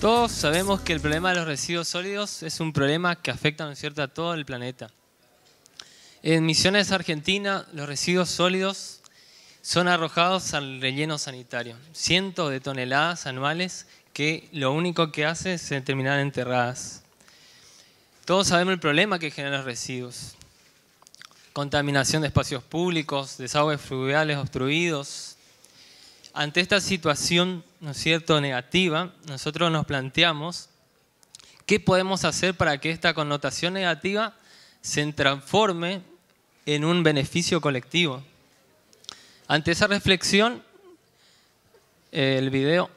Todos sabemos que el problema de los residuos sólidos es un problema que afecta ¿no es a todo el planeta. En Misiones Argentina, los residuos sólidos son arrojados al relleno sanitario. Cientos de toneladas anuales que lo único que hace es terminar enterradas. Todos sabemos el problema que generan los residuos. Contaminación de espacios públicos, desagües fluviales obstruidos, ante esta situación, ¿no cierto?, negativa, nosotros nos planteamos qué podemos hacer para que esta connotación negativa se transforme en un beneficio colectivo. Ante esa reflexión, el video,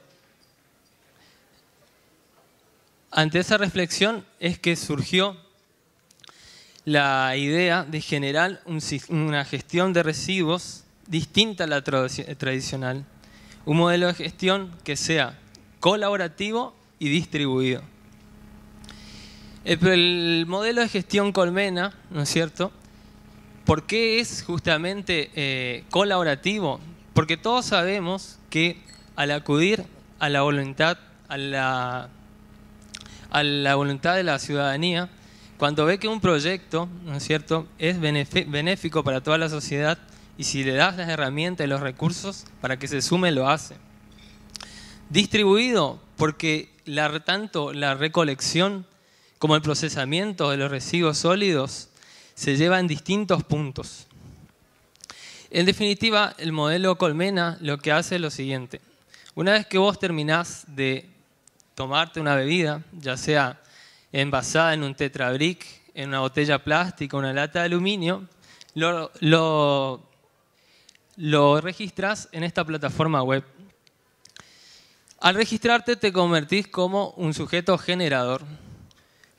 ante esa reflexión es que surgió la idea de generar una gestión de residuos distinta a la tradicional un modelo de gestión que sea colaborativo y distribuido. El, modelo de gestión Colmena, ¿no es cierto? ¿Por qué es justamente eh, colaborativo? Porque todos sabemos que al acudir a la voluntad, a la, a la voluntad de la ciudadanía, cuando ve que un proyecto, ¿no es cierto?, es benéfico para toda la sociedad, y si le das las herramientas y los recursos para que se sume, lo hace. Distribuido, porque tanto la recolección como el procesamiento de los residuos sólidos se lleva en distintos puntos. En definitiva, el modelo Colmena lo que hace es lo siguiente. Una vez que vos terminás de tomarte una bebida, ya sea envasada en un tetrabric, en una botella plástica, una lata de aluminio, lo, lo lo registras en esta plataforma web. Al registrarte te convertís como un sujeto generador.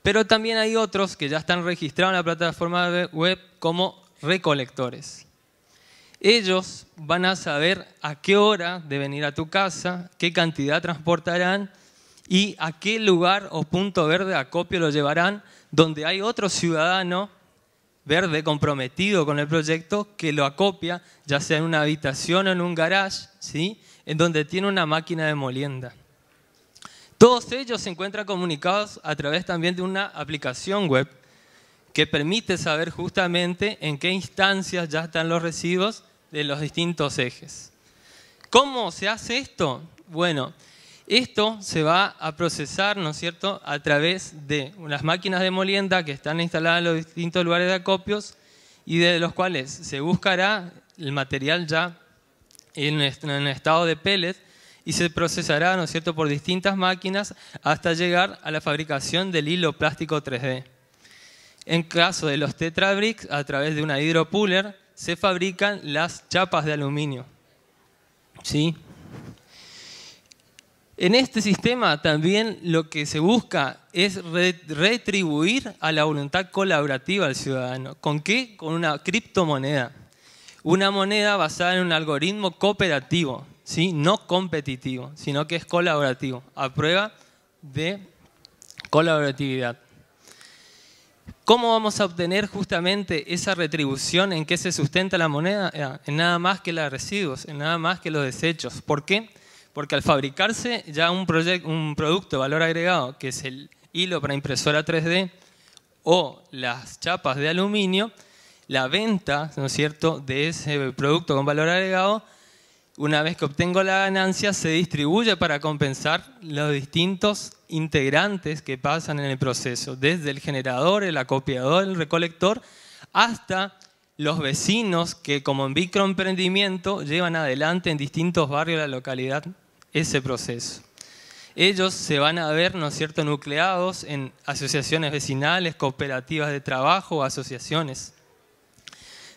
Pero también hay otros que ya están registrados en la plataforma web como recolectores. Ellos van a saber a qué hora deben ir a tu casa, qué cantidad transportarán y a qué lugar o punto verde de acopio lo llevarán, donde hay otro ciudadano verde comprometido con el proyecto que lo acopia, ya sea en una habitación o en un garage, ¿sí? en donde tiene una máquina de molienda. Todos ellos se encuentran comunicados a través también de una aplicación web que permite saber justamente en qué instancias ya están los residuos de los distintos ejes. ¿Cómo se hace esto? Bueno, esto se va a procesar, ¿no es cierto?, a través de unas máquinas de molienda que están instaladas en los distintos lugares de acopios y de los cuales se buscará el material ya en, estado de pellet y se procesará, ¿no es cierto?, por distintas máquinas hasta llegar a la fabricación del hilo plástico 3D. En caso de los tetrabricks, a través de una hidropuller, se fabrican las chapas de aluminio. ¿Sí? En este sistema también lo que se busca es retribuir a la voluntad colaborativa del ciudadano. ¿Con qué? Con una criptomoneda. Una moneda basada en un algoritmo cooperativo, ¿sí? no competitivo, sino que es colaborativo, a prueba de colaboratividad. ¿Cómo vamos a obtener justamente esa retribución? ¿En qué se sustenta la moneda? En nada más que los residuos, en nada más que los desechos. ¿Por qué? Porque al fabricarse ya un, un producto de valor agregado, que es el hilo para impresora 3D o las chapas de aluminio, la venta, ¿no es cierto?, de ese producto con valor agregado, una vez que obtengo la ganancia, se distribuye para compensar los distintos integrantes que pasan en el proceso, desde el generador, el acopiador, el recolector, hasta los vecinos que como en microemprendimiento llevan adelante en distintos barrios de la localidad ese proceso. Ellos se van a ver, ¿no es cierto?, nucleados en asociaciones vecinales, cooperativas de trabajo asociaciones.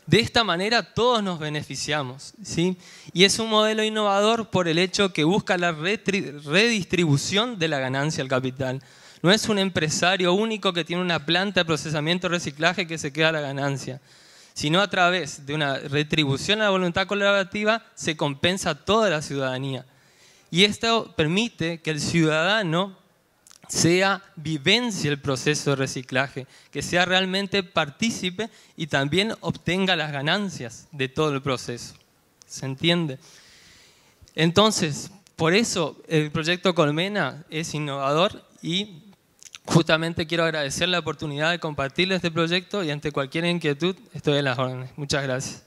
De esta manera todos nos beneficiamos, ¿sí? Y es un modelo innovador por el hecho que busca la redistribución de la ganancia al capital. No es un empresario único que tiene una planta de procesamiento y reciclaje que se queda la ganancia, sino a través de una retribución a la voluntad colaborativa se compensa a toda la ciudadanía. Y esto permite que el ciudadano sea vivencia el proceso de reciclaje, que sea realmente partícipe y también obtenga las ganancias de todo el proceso. ¿Se entiende? Entonces, por eso el proyecto Colmena es innovador y justamente quiero agradecer la oportunidad de compartir este proyecto y ante cualquier inquietud estoy a las órdenes. Muchas gracias.